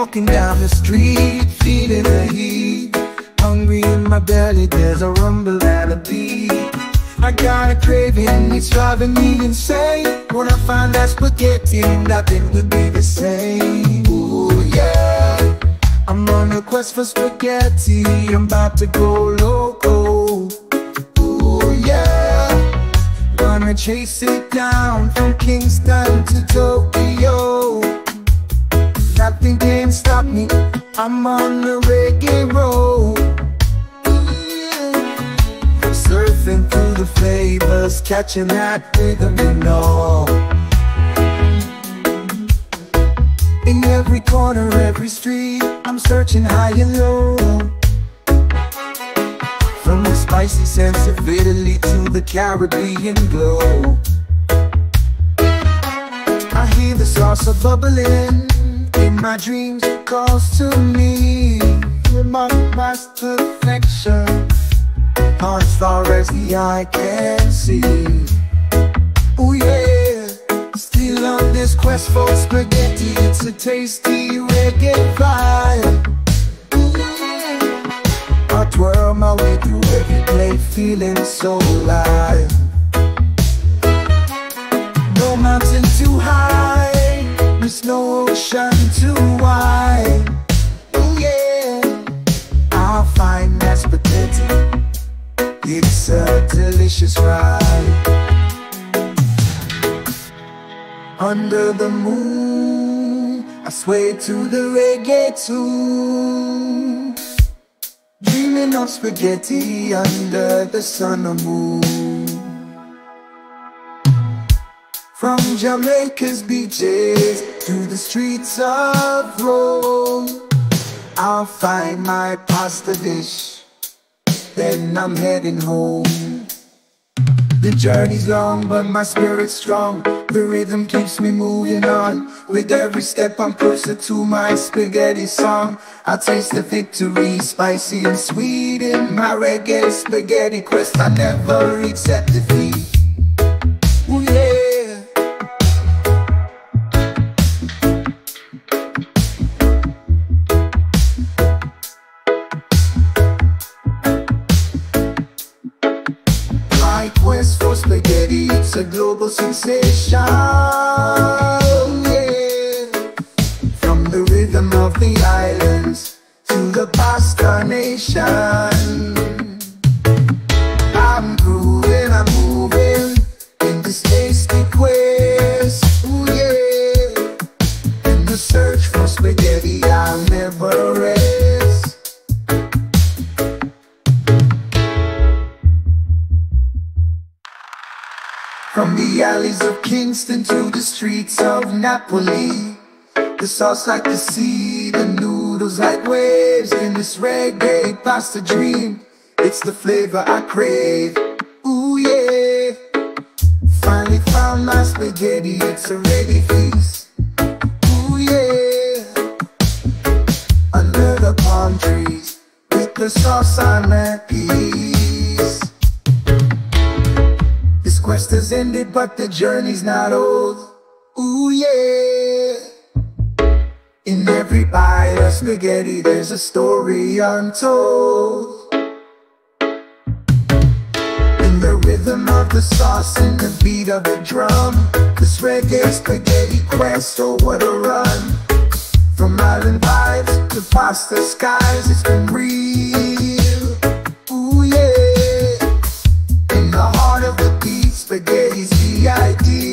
Walking down the street, feeling the heat. Hungry in my belly, there's a rumble and a beat. I got a craving, it's driving me insane. When I find that spaghetti, nothing would be the same. Ooh yeah. I'm on a quest for spaghetti I'm about to go loco. Ooh yeah. Gonna chase it down from Kingston to Tokyo Nothing can stop me. I'm on the reggae road. Surfing through the flavors Catching that rhythm you know In every corner, every street I'm searching high and low. From the spicy sense of Italy To the Caribbean glow I hear the sauce bubbling In my dreams it calls to me. With my past perfection. As far as the eye can see. Oh yeah, still on this quest for spaghetti. It's a tasty reggae vibe. I twirl my way through every plate Feeling so alive There's no ocean too wide. Oh yeah, I'll find that spaghetti it's a delicious ride. Under the moon I sway to the reggae tune. Dreaming of spaghetti under the sun or moon From Jamaica's beaches to the streets of Rome I'll find my pasta dish. Then I'm heading home. The journey's long but my spirit's strong. The rhythm keeps me moving on. With every step I'm closer to my spaghetti song. I taste the victory, spicy and sweet In my reggae spaghetti quest I never accept defeat. Ooh, yeah. Quest for spaghetti, it's a global sensation. Yeah. From the rhythm of the islands to the pasta nation. From the alleys of Kingston to the streets of Napoli. The sauce like the sea, the noodles like waves In this reggae pasta dream. It's the flavor I crave, ooh yeah. Finally found my spaghetti, it's a ready feast. Ooh yeah. Under the palm trees With the sauce I'm at peace has ended, but the journey's not old. Ooh, yeah. In every bite of spaghetti, there's a story untold. In the rhythm of the sauce and the beat of the drum, this reggae spaghetti quest, oh, what a run. From island vibes to pasta skies, it's been real. Spaghetti's G.I.D.